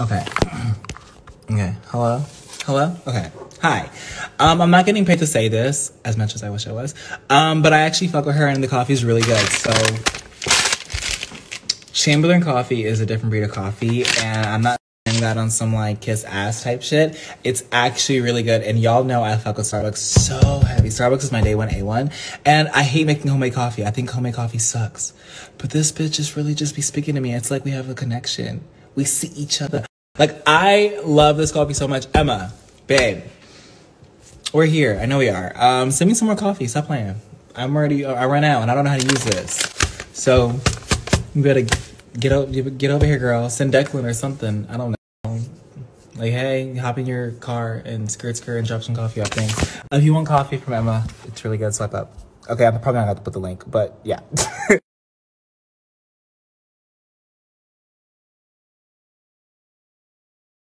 Okay. Okay. Hello? Hello? Okay. Hi. Um, I'm not getting paid to say this as much as I wish I was. Um, but I actually fuck with her and the coffee is really good. So Chamberlain coffee is a different breed of coffee and I'm not saying that on some like kiss ass type shit. It's actually really good and y'all know I fuck with Starbucks so heavy. Starbucks is my day one A1 and I hate making homemade coffee. I think homemade coffee sucks. But this bitch just really just be speaking to me. It's like we have a connection. We see each other. Like, I love this coffee so much. Emma, babe, we're here. I know we are. Um, send me some more coffee. Stop playing. I'm already, I ran out and I don't know how to use this. So, you better get, o- get over here, girl. Send Declan or something. I don't know. Like, hey, hop in your car and skirt skirt and drop some coffee off things. If you want coffee from Emma, it's really good. Swipe up. Okay, I'm probably not going to put the link, but yeah.